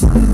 Thank